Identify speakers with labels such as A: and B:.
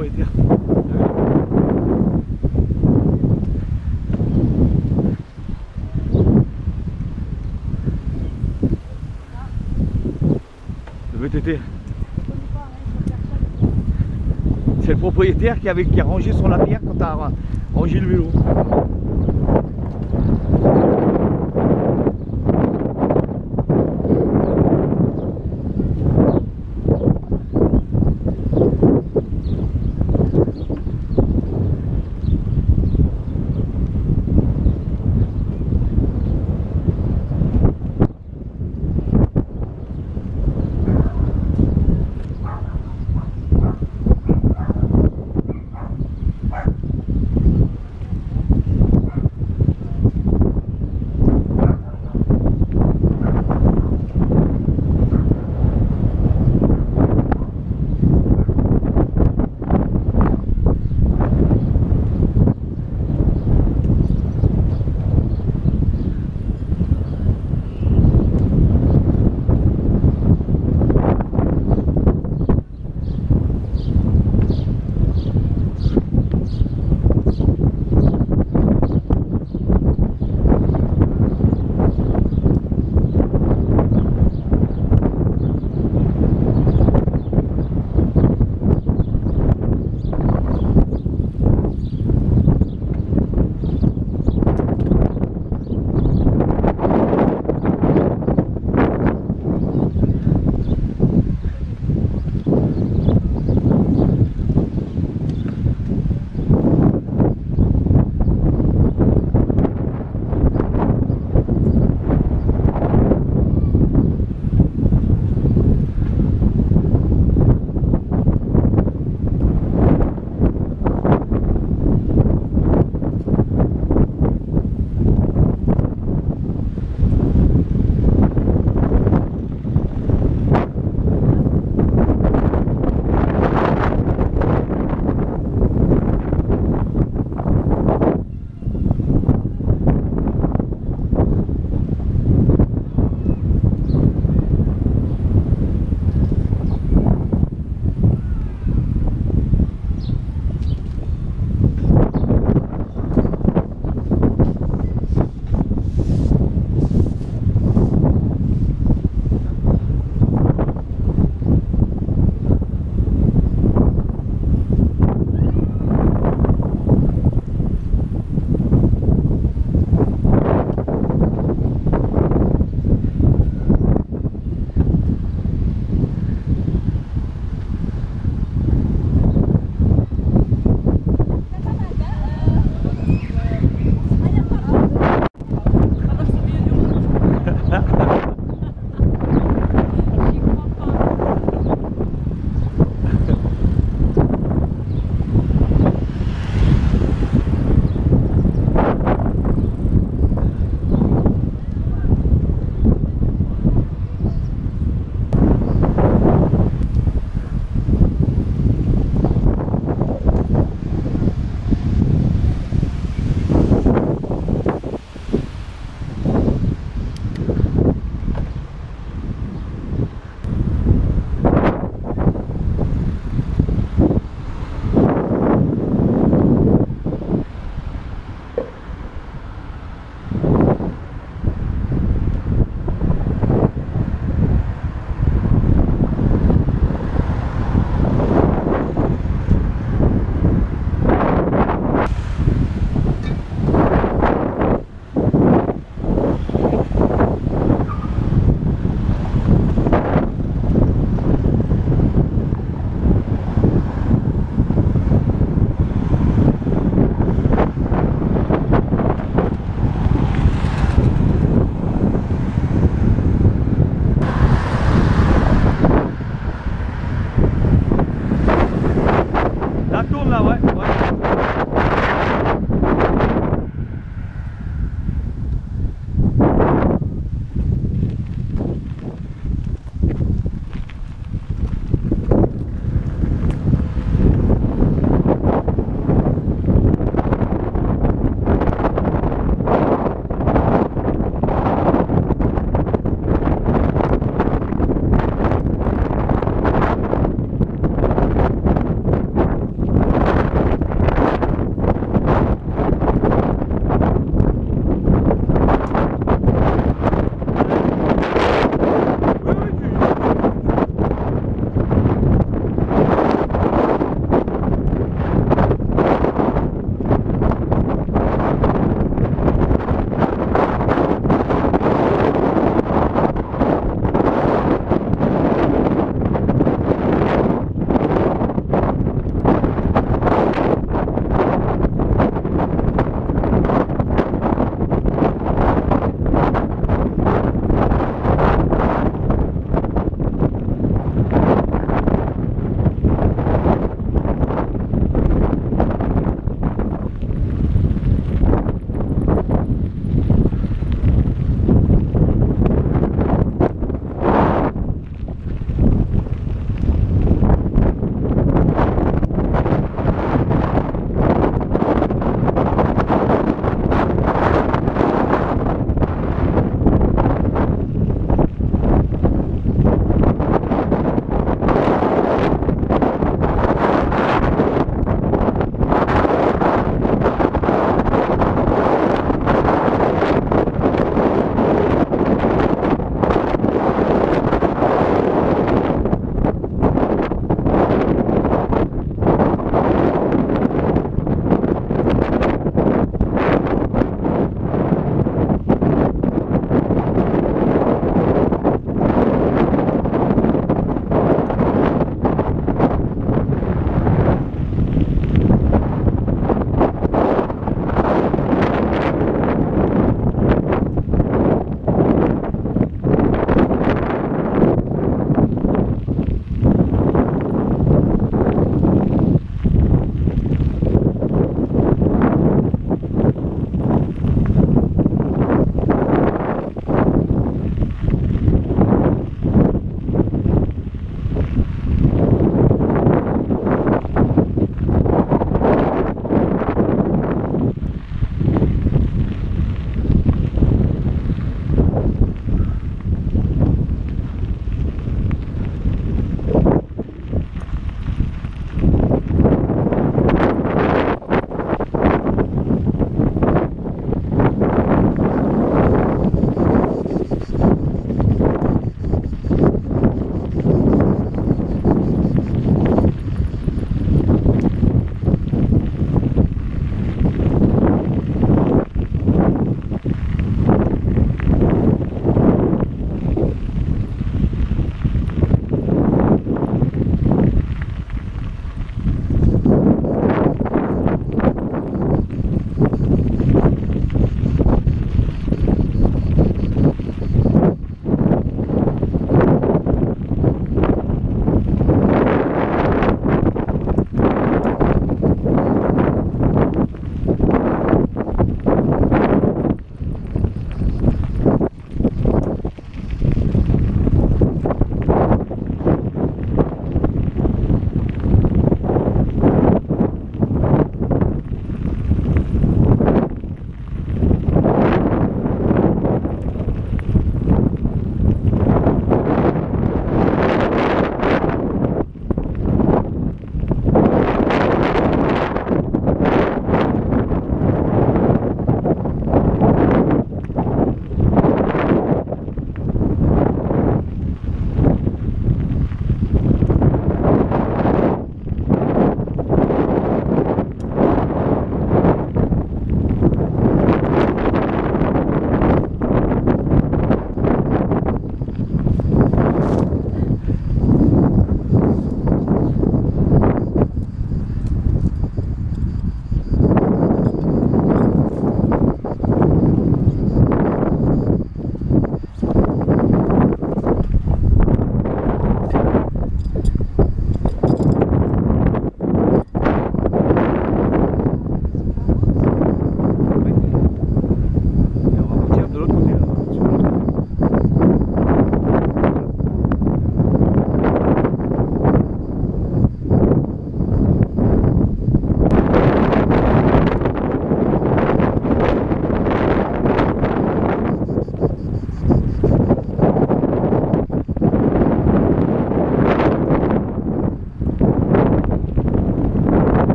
A: Le VTT. C'est le propriétaire qui, avait, qui a rangé son lapière quand t'as rangé le vélo. Yeah.